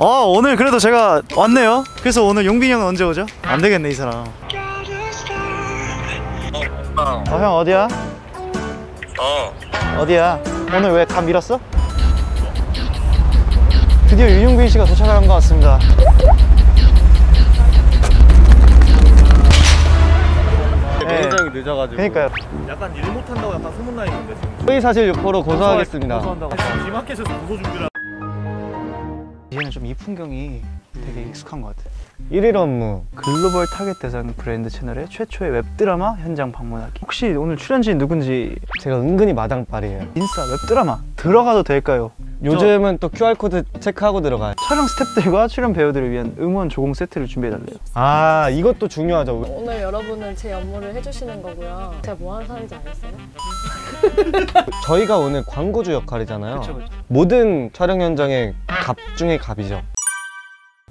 어 오늘 그래도 제가 왔네요 그래서 오늘 용빈이 형은 언제 오죠? 안 되겠네 이 사람 어, 어형 어디야? 어, 어디야? 오늘 왜감 밀었어? 드디어 윤용빈 씨가 도착한 것 같습니다 네. 굉장히 늦어가지고 그러니까요 약간 일 못한다고 약간 소문나 있는데 지금 허위 사실 유포로 고소하겠습니다 고소한다고 G마켓에서 고소 준비를 이제는 좀 이 풍경이 되게 익숙한 것 같아요. 1일 업무. 글로벌 타겟 대상 브랜드 채널의 최초의 웹드라마 현장 방문하기. 혹시 오늘 출연진 누군지 제가 은근히 마당발이에요. 인싸 웹드라마 들어가도 될까요? 요즘은 또 QR코드 체크하고 들어가요. 촬영 스태프들과 출연 배우들을 위한 응원 조공 세트를 준비해달래요. 아 이것도 중요하죠. 오늘 여러분은 제 업무를 해주시는 거고요. 제가 뭐 하는 사람인지 알겠어요? 저희가 오늘 광고주 역할이잖아요 그쵸, 그쵸. 모든 촬영 현장의 갑 중에 갑이죠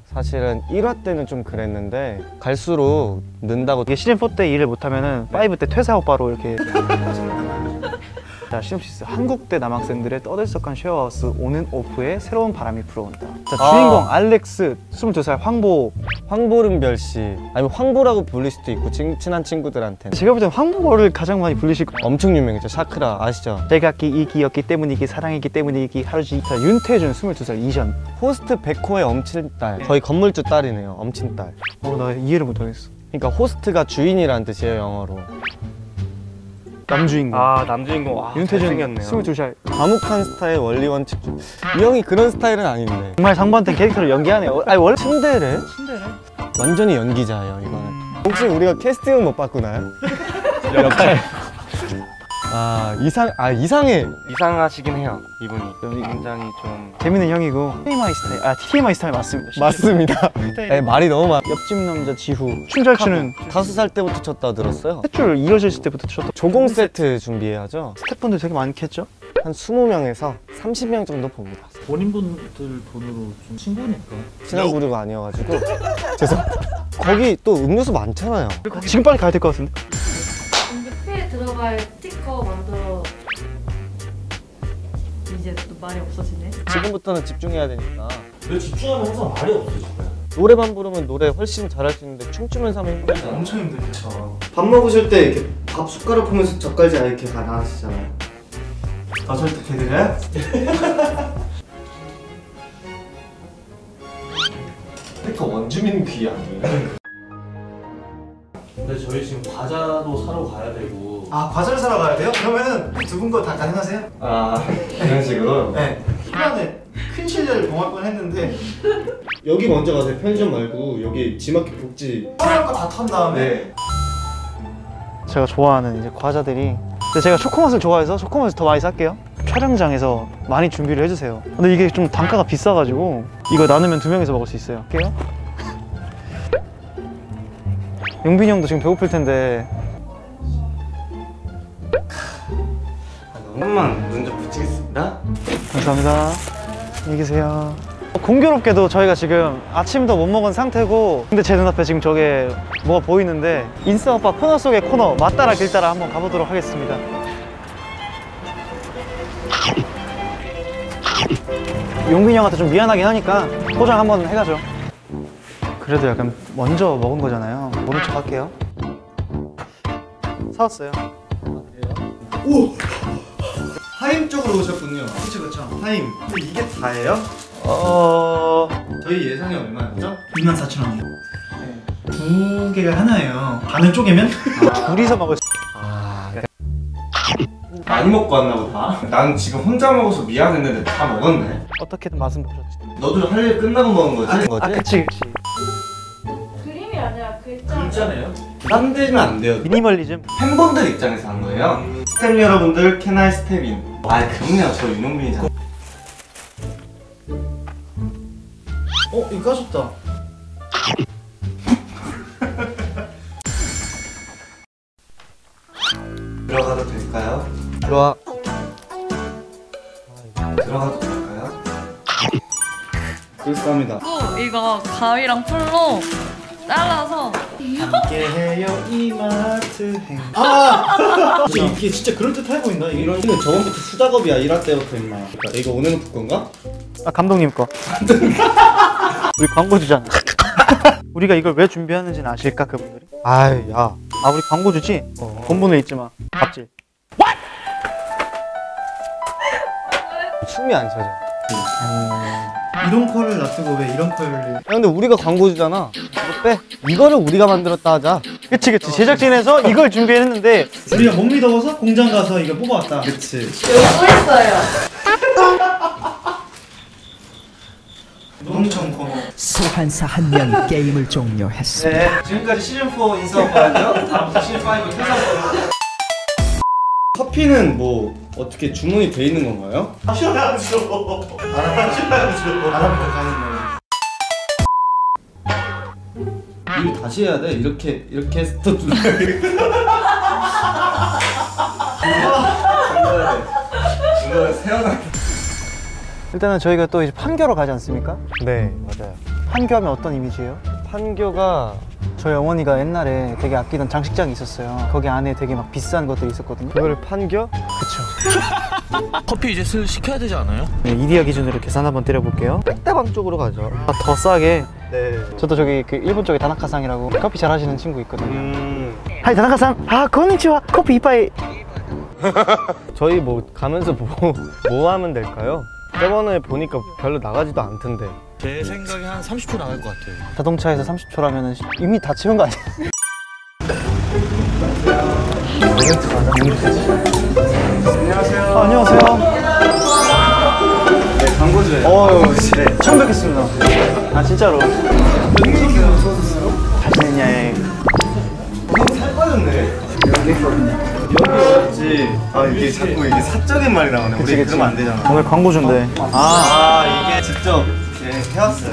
사실은 1화 때는 좀 그랬는데 갈수록 는다고 이게 시즌 4 때 일을 못하면 은 5 때 퇴사하고 바로 이렇게 자 시놉시스 한국대 남학생들의 떠들썩한 쉐어하우스 오는 오프에 새로운 바람이 불어온다. 자 아. 주인공 알렉스 22살 황보. 황보름별 씨. 아니면 황보라고 불릴 수도 있고 친, 친한 친구들한테는. 제가 볼땐 황보를 가장 많이 불리실 거예요. 엄청 유명했죠. 샤크라. 아시죠? 제각기 이기였기 때문이기 사랑이기 때문이기 하루지 자 윤태준 22살 이전. 호스트 백호의 엄친딸. 저희 건물주 딸이네요. 엄친딸. 어나 이해를 못하겠어. 그러니까 호스트가 주인이라는 뜻이에요 영어로 남주인공. 아 남주인공. 와 윤태준 잘생겼네요. 22살. 과묵한 스타일 원리 원칙. 중- 이 형이 그런 스타일은 아닌데. 정말 상반된 캐릭터를 연기하네요. 아니 원래 침대래? 침대네 완전히 연기자예요 이거는. 혹시 우리가 캐스팅은 못 바꾸나요? 역할 아 이상 아 이상해. 이상하시긴 해요 이분이. 좀 이- 굉장히 좀 재밌는 형이고. TMI 스타일. 아 TMI 스타일 맞습니다. 맞습니다. 네, 말이 너무 많아 옆집 남자 지후. 춤 잘 추는. 다섯 살 때부터 쳤다 들었어요. 셋줄 이어질 때부터 쳤다. 조공 세트 준비해야죠. 스태프분들 되게 많겠죠? 한 20명에서 30명 정도 봅니다. 본인분들 돈으로 좀 친구니까. 친한 부류가 아니어가지고. 죄송합니다 거기 또 음료수 많잖아요. 지금 빨리 가야 될 것 같은데 들어갈 스티커 만들어 이제 또 말이 없어지네. 지금부터는 집중해야 되니까 왜 집중하면 항상 말이 거야 노래만 부르면 노래 훨씬 잘할 수 있는데 춤추면서 하면 힘들잖아 엄청 힘들죠 밥 먹으실 때 이렇게 밥 숟가락 보면서 젓갈지 이렇게 다 나가시잖아요. 아 설득해드려요? 그 원주민 귀 아니에요? 근데 저희 지금 과자도 사러 가야 되고 아 과자를 사러 가야 돼요? 그러면은 두 분 거 다 가능하세요? 아 이런 식으로? 네 시간에 큰 실례를 범할 뻔했는데 여기 먼저 가세요. 편의점 말고 여기 지마켓 복지. 사람 거다 탄 다음에 네. 제가 좋아하는 이제 과자들이 근데 제가 초코맛을 좋아해서 초코맛을 더 많이 살게요 촬영장에서 많이 준비를 해주세요 근데 이게 좀 단가가 비싸가지고 이거 나누면 두 명이서 먹을 수 있어요 할게요 용빈이 형도 지금 배고플 텐데 조금만 눈 좀 붙이겠습니다. 감사합니다. 안녕히 계세요. 공교롭게도 저희가 지금 아침도 못 먹은 상태고 근데 제 눈앞에 지금 저게 뭐가 보이는데 인싸 오빠 코너 속의 코너 맞따라 길따라 한번 가보도록 하겠습니다. 용빈이 형한테 좀 미안하긴 하니까 포장 한번 해가죠. 그래도 약간 먼저 먹은 거잖아요. 모른 척 할게요. 사왔어요 하임 쪽으로 오셨군요. 그쵸 그쵸 하임. 근데 이게 다예요? 어... 저희 예상이 얼마였죠? 24,000원이요 두 개가 하나예요 반을 쪼개면? 둘이서 먹을 수 많이 먹고 왔나 보다 난 지금 혼자 먹어서 미안했는데 다 먹었네 어떻게든 맛은 보셨지 너도 할 일 끝나고 먹은 거지? 거지? 아 그치 그치 그림이 아니라 글자. 글자네요? 땀 들면 안 돼요 미니멀리즘 팬분들 입장에서 한 거예요 스텝 여러분들 Can I Step In 아 그럼요 저 윤용빈이잖아 어? 이거 까졌다 들어가도 될까요? 들어와 들어가도 될까요? 그렇습니다. 또 이거 가위랑 풀로 잘라서 함께해요 이마트 행 아! 이게 진짜 그럴 듯해 보인다 이게 이런 거 저번부터 수작업이야 일할 때부터 임마. 그러니까 이거 오늘 볼 건가? 아 감독님 거. 우리 광고주잖아. 우리가 이걸 왜 준비하는지는 아실까 그분들이? 아이 야, 아 우리 광고주지? 본분을 잊지 마. 갑질. 춤이 안춰 져. 이런 컬을 놔두고 왜 이런 컬을 야, 근데 우리가 광고주잖아. 이거 빼. 이거를 우리가 만들었다 하자. 그치 그치 제작진에서 이걸 준비했는데 우리가 못 믿어서 공장 가서 이거 뽑아왔다 그치 엄청 고마워. 소환사 한 명이 게임을 종료했습니다. 네, 지금까지 시즌 4 인사업과였고요. 다음부터 시즌 5 퇴사업으로. 커피는 뭐 어떻게 주문이 돼 있는 건가요? 일 다시 해야 돼. 이렇게 이렇게 해서 또 눌러야 돼. 이거. 일단은 저희가 또 이제 판교로 가지 않습니까? 네, 맞아요. 판교하면 어떤 이미지예요? 판교가 저희 어머니가 옛날에 되게 아끼던 장식장이 있었어요. 거기 안에 되게 막 비싼 것들이 있었거든요. 그거를 판교? 그쵸. 커피 이제 슬 시켜야 되지 않아요? 네, 이디어 기준으로 계산 한번 때려볼게요. 백다방 쪽으로 가죠. 아, 더 싸게. 네. 저도 저기 그 일본 쪽에 다나카상이라고 커피 잘 하시는 친구 있거든요. 음. 하이 다나카상. 아 konnichiwa. 커피 이빠이. 저희 뭐 가면서 뭐, 뭐 하면 될까요? 저번에 보니까 별로 나가지도 않던데. 제 생각에 한 30초 나갈 것 같아요. 자동차에서 30초라면 이미 다 치운 거 아니야? 안녕하세요. 아, 안녕하세요. 네, 광고주예요. 어, 네. 처음 뵙겠습니다. 아 진짜로. 잘 지냈냐? 살 빠졌네. 어렵지. 아 이게 자꾸 이게 사적인 말이 나오네. 우리 그치, 그치. 그러면 안 되잖아. 오늘 광고주인데. 아, 아 이게 직접 예, 해왔어요.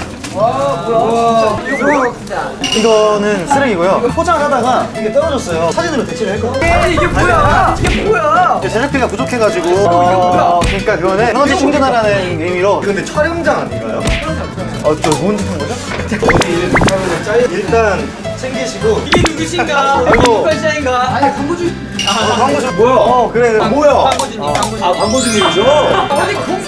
이거 는 쓰레기고요. 포장을 하다가 이게 떨어졌어요. 사진으로 대체를 했거든요. 이게 뭐야? 이게 뭐야? 제작비가 부족해가지고. 어, 그러니까 그거는 에너지 충전하라는 의미로. 근데 촬영장 아닌가요? 어, 저 뭔지 한 거죠? 어디 일 하면 짜이 일단 챙기시고 이게 누구신가? 아이고. 이건샤인가? 아니 광고주 어, 광고주 뭐야? 어, 그래. 뭐야? 광고주님 광고주. 아 광고주님이죠? 어디 공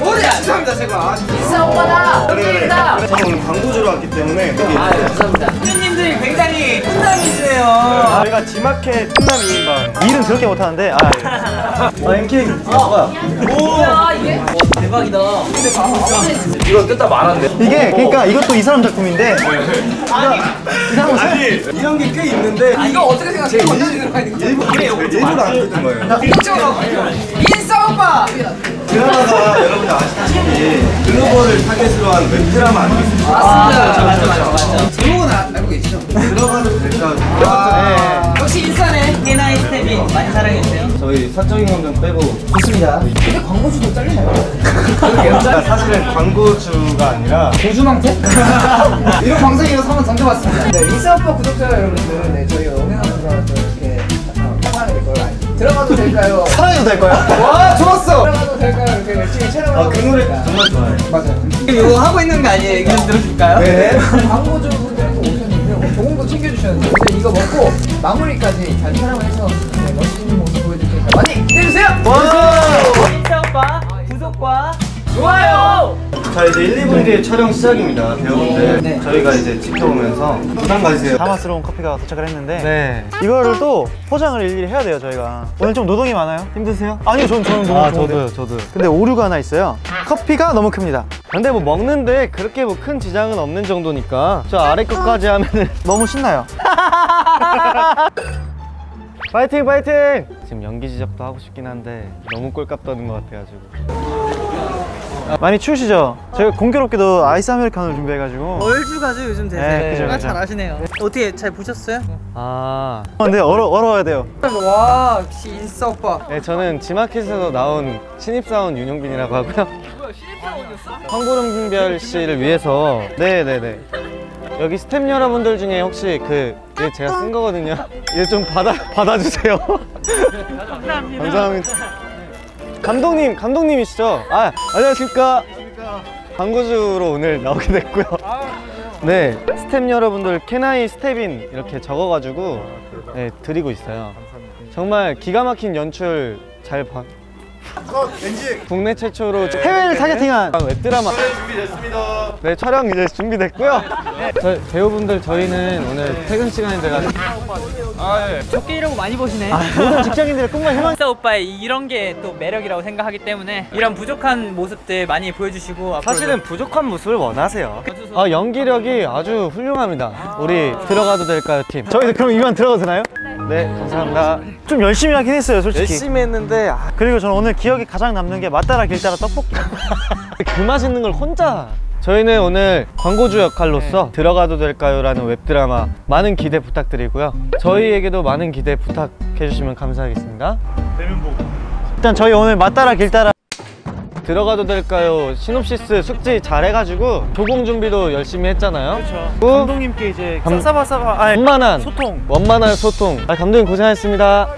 어디야? 죄송합니다 제가. 인사 오빠다. 그래. 저는 오늘 광고주로 왔기 때문에 여기 아 감사합니다. 선생님들이 굉장히 훈남이시네요. 저희가 지마켓 훈남 2인방. 일은 저렇게 못하는데. 아, 예. 아 앵킹. 뭐야 이게? 대박이다. 근데 광고 이거 뜯다 말았네. 이게 그러니까 이것도 이 사람 작품인데. 아니. 이 사람은 아니 이런 게 꽤 있는데 아 이거 어떻게 생각해? 건드리는 거 아니고? 일부러 일부러 안 뜯은 거예요. 이쪽으로 인싸 오빠. 드라마가 여러분들 아시다시피 글로벌을 타겟으로 한 웹드라마 아니겠습니까? 맞습니다. 맞아 맞아 맞아. 제목은 아- 알고 계시죠? 들어가도 될까? 네. 역시 인싸네. Can I Step In 많이 사랑해주세요. 저희 사적인 감정 빼고 좋습니다. 근데 광고주도 잘리나요? 그러니까 사실은 광고주가 아니라 고주망태? 이런 방송이라서 한번 던져봤습니다. 네, 인싸 오빠 구독자 여러분들, 네, 저희가 은행하면서 또 이렇게 사랑하게 될걸 알죠. 들어가도 될까요? 사랑해도 될 거야? 와, 좋았어! 열심히 아, 하고 그 노래. 정말 좋아해요. 맞아요. 이거 하고 있는 거 아니에요? 얘기 좀 들어줄까요? 네. 광고주분들도 오셨는데 오늘 조금도 챙겨주셨는데 오늘 이거 먹고 마무리까지 잘 촬영을 해서 네, 멋있는 모습 보여드릴 테니까 많이 기대해주세요! 인싸 오빠 구독과 좋아요! 자 이제 1, 2분 뒤에 촬영 시작입니다. 배우분들 네. 저희가 이제 지켜보면서 부담 가지세요. 다마스러운 커피가 도착을 했는데 네. 이거를 또 포장을 일일이 해야 돼요 저희가 오늘 좀 노동이 많아요? 힘드세요? 아니요 저는 저는 너무 아, 좋은데. 저도요, 저도요. 근데 오류가 하나 있어요 커피가 너무 큽니다 근데 뭐 먹는데 그렇게 뭐 큰 지장은 없는 정도니까 저 아래 끝까지 하면은 너무 신나요 파이팅 파이팅! 지금 연기 지적도 하고 싶긴 한데 너무 꼴값 떠는 것 같아가지고 많이 추우시죠? 저희가 공교롭게도 아이스 아메리카노를 준비해가지고 얼죽아죠 요즘 대세. 네, 그죠, 아, 그죠. 잘 아시네요. 어떻게 잘 보셨어요? 아 어, 근데 얼어, 얼어야 돼요 와 역시 인싸 오빠. 네, 저는 지마켓에서 나온 신입사원 윤용빈이라고 하고요 황보름별 씨를 위해서 네네네 여기 스탭 여러분들 중에 혹시 그 이게 제가 쓴 거거든요 이거 좀 받아, 받아주세요 감사합니다 감사합니다 감독님 감독님이시죠? 아 안녕하십니까? 광고주로 오늘 나오게 됐고요. 네 스탭 여러분들 Can I Step In 이렇게 적어가지고 네, 드리고 있어요. 정말 기가 막힌 연출 잘 봐, 국내 최초로 해외를 타겟팅한 웹드라마 준비됐습니다. 네 촬영 이제 준비됐고요. 저, 배우분들 저희는 오늘 퇴근 시간이 돼가지고 적게 이러고 많이 보시네. 모든 직장인들의 꿈과 희망 인싸 오빠의 이런 게 또 매력이라고 생각하기 때문에 이런 부족한 모습들 많이 보여주시고 앞으로도 사실은 부족한 모습을 원하세요. 아 연기력이 아주 훌륭합니다. 우리 들어가도 될까요 팀? 저희도 그럼 이만 들어가도 되나요? 네 감사합니다. 좀 열심히 하긴 했어요 솔직히. 열심히 했는데 아, 그리고 저는 오늘 기억에 가장 남는 게 맞따라 길따라 떡볶이. 그 맛있는 걸 혼자. 저희는 오늘 광고주 역할로서 들어가도 될까요 라는 웹드라마 많은 기대 부탁드리고요. 저희에게도 많은 기대 부탁해 주시면 감사하겠습니다. 일단 저희 오늘 맞따라 길따라 들어가도 될까요? 시놉시스 숙지 잘해가지고 조공 준비도 열심히 했잖아요. 그렇죠. 그 감독님께 이제 감- 싸바싸바 아니 원만한 소통. 원만한 소통. 아, 감독님 고생하셨습니다.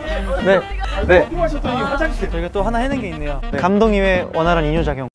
네. 네. 저희가 또 하나 해낸 게 있네요. 감독님의 원활한 이뇨작용